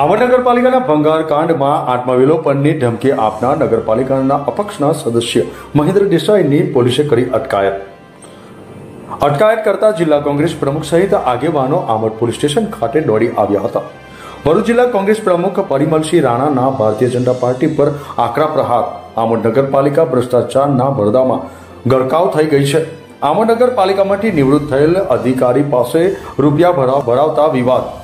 આવા નગરપાલિકાના ભંગાર કાંડમાં આત્મવિલોપનની ધમકી આપનાર નગરપાલિકાના અપક્ષના સદસ્ય મહેન્દ્ર દેસાઈની પોલીસે કરી અટકાયત. અટકાયત કરતા જિલ્લા કોંગ્રેસ પ્રમુખ સહિત આગેવાનો આમોદ પોલીસ સ્ટેશન ખાતે દોડી આવ્યા હતા. ભરૂચ જિલ્લા કોંગ્રેસ પ્રમુખ પરિમલસિંહ રાણાના ભારતીય જનતા પાર્ટી પર આકરા પ્રહાર. આમોદ નગરપાલિકા ભ્રષ્ટાચારના ભરદામાં ગરકાવ થઈ ગઈ છે. આમોદ નગરપાલિકામાંથી નિવૃત્ત થયેલ અધિકારી પાસે રૂપિયા ભરાવ ભરાવતા વિવાદ.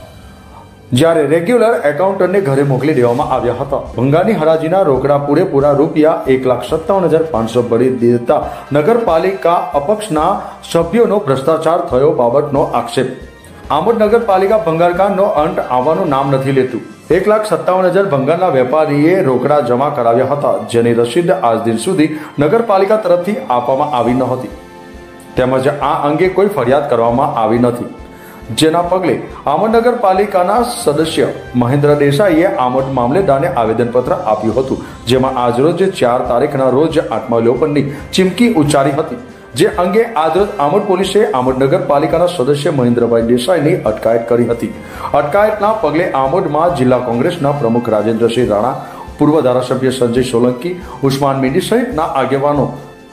જ્યારે રેગ્યુલર એકાઉન્ટન્ટને ઘરે મોકલી દેવામાં આવ્યા હતા. ભંગાની હરાજીના રોકડા પૂરેપૂરા રૂપિયા એક લાખ સત્તાવન હજાર પાંચસો ભરી દેતા નગરપાલિકા અપક્ષના સભ્યોનો ભ્રષ્ટાચાર થયો બાબતનો આક્ષેપ. આમોદ નગરપાલિકા ભંગારકાંડનો અંત આવવાનું નામ નથી લેતું. એક લાખ સત્તાવન હજાર ભંગારના વેપારીએ રોકડા જમા કરાવ્યા હતા, જેની રસીદ આજ દિન સુધી નગરપાલિકા તરફથી આપવામાં આવી ન હતી. તેમજ આ અંગે કોઈ ફરિયાદ કરવામાં આવી નથી. જેના પગલે આમોદ નગરપાલિકાના સદસ્ય મહેન્દ્ર દેસાઈએ આમોદ મામલેદારને આવેદનપત્ર આપ્યું હતું, જેમાં આજરોજ ચાર તારીખના રોજ આત્માવલોકનની ચીમકી ઉચ્ચારી હતી. જે અંગે આજરોજ આમોદ પોલીસે આમોદ નગરપાલિકાના સદસ્ય મહેન્દ્રભાઈ દેસાઈની અટકાયત કરી હતી. અટકાયતના પગલે આમોદમાં જિલ્લા કોંગ્રેસના પ્રમુખ રાજેન્દ્રસિંહ રાણા, પૂર્વ ધારાસભ્ય સંજય સોલંકી, ઉસ્માન મીડી સહિતના આગેવાનો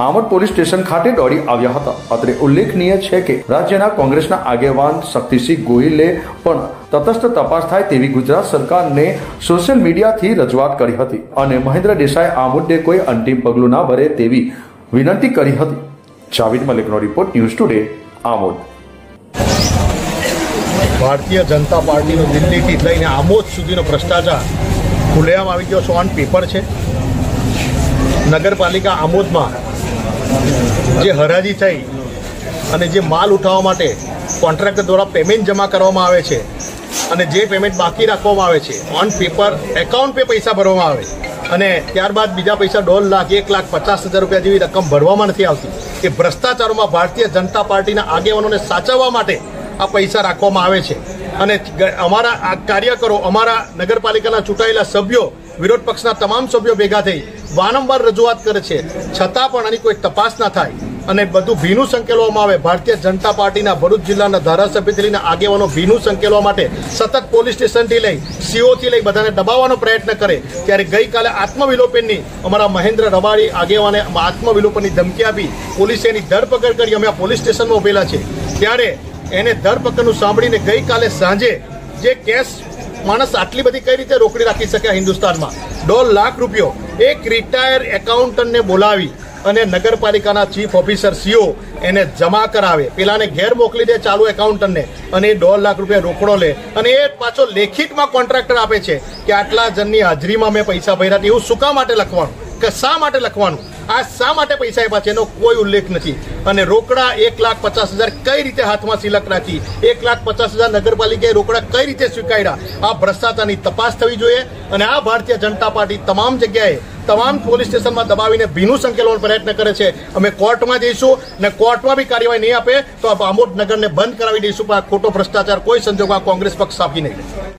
આમોદ પોલીસ સ્ટેશન ખાતે દોડી આવ્યા હતા. અત્રે ઉલ્લેખનીય છે કે રાજ્યના કોંગ્રેસના આગેવાન શક્તિસિંહ ગોહિલે પણ તટસ્થ તપાસ થાય તેવી ગુજરાત સરકારને સોશિયલ મીડિયાથી રજૂઆત કરી હતી અને મહેન્દ્ર દેસાઈ આ મુદ્દે કોઈ અંતિમ પગલું ના ભરે તેવી વિનંતી કરી હતી. Javid મલિકનો report news today, Amod. Bharatiya Janata પાર્ટીનો દિલ્હીથી લઈને આમોદ સુધીનો ભ્રષ્ટાચાર ખુલ્લેઆમ આવી ગયો છે. ઓન પેપર છે. નગરપાલિકા આમોદમાં જે હરાજી થઈ અને જે માલ ઉઠાવવા માટે કોન્ટ્રાક્ટર દ્વારા પેમેન્ટ જમા કરવામાં આવે છે અને જે પેમેન્ટ બાકી રાખવામાં આવે છે ઓન પેપર એકાઉન્ટ પે પૈસા ભરવામાં આવે. અને ત્યારબાદ બીજા પૈસા દોઢ લાખ, એક લાખ પચાસ હજાર રૂપિયા જેવી રકમ ભરવામાં નથી આવતી. એ ભ્રષ્ટાચારોમાં ભારતીય જનતા પાર્ટીના આગેવાનોને સાચવવા માટે આ પૈસા રાખવામાં આવે છે. અને અમારા આ કાર્યકરો, અમારા નગરપાલિકાના ચૂંટાયેલા સભ્યો, વિરોધ પક્ષના તમામ સભ્યો ભેગા થઈ વારંવાર રજૂઆત કરે છે. છતાં પણ આની કોઈ તપાસ ના થાય. અને બધું ભીનું સંકેલવામાં આવે. ભારતીય જનતા પાર્ટીના ભરૂચ જિલ્લાના ધારાસભ્યથી લઈને આગેવાનો ભીનું સંકેલવા માટે સતત પોલીસ સ્ટેશનથી લઈ સીઓથી લઈ બધાને દબાવવાનો પ્રયત્ન કરે. ત્યારે ગઈકાલે આત્મવિલોપનની અમારા મહેન્દ્ર રબારી આગેવાને આત્મવિલોપનની ધમકી આપી પોલીસે એની ધરપકડ કરી. અમે આ પોલીસ સ્ટેશનમાં ઉભેલા છે ત્યારે એને ધરપકડનું સાંભળીને ગઈકાલે સાંજે જે કેસ માણસ આટલી બધી કઈ રીતે રોકડી રાખી શકે હિન્દુસ્તાનમાં? દોઢ લાખ રૂપિયો. એક રિટાયર એકાઉન્ટન્ટને બોલાવી અને નગરપાલિકાના ચીફ ઓફિસર સીઓ એને જમા કરાવે. પેલાને ઘેર મોકલી દે ચાલુ એકાઉન્ટન્ટને અને એ દોઢ લાખ રૂપિયા રોકડો લે. અને એ પાછો લેખિતમાં કોન્ટ્રાક્ટર આપે છે કે આટલા જણની હાજરીમાં મેં પૈસા ભર્યા. એવું શું કા માટે લખવાનું? કે શા માટે લખવાનું? આ શા માટે પૈસા આપ્યા છે એનો કોઈ ઉલ્લેખ નથી. અને રોકડા એક લાખ પચાસ હજાર કઈ રીતે હાથમાં સિલક રાખી? એક લાખ પચાસ હજાર નગરપાલિકાએ રોકડા કઈ રીતે સ્વીકાર્યા? આ ભ્રષ્ટાચારની તપાસ થવી જોઈએ અને આ ભારતીય જનતા પાર્ટી તમામ જગ્યાએ, તમામ પોલીસ સ્ટેશનમાં દબાવીને ભીનું સંકેલવાનો પ્રયત્ન કરે છે. અમે કોર્ટમાં જઈશું અને કોર્ટમાં બી કાર્યવાહી નહીં આપે તો આમોદ નગરને બંધ કરાવી દઈશું. પણ આ ખોટો ભ્રષ્ટાચાર કોઈ સંજોગમાં કોંગ્રેસ પક્ષ આપી નહીં.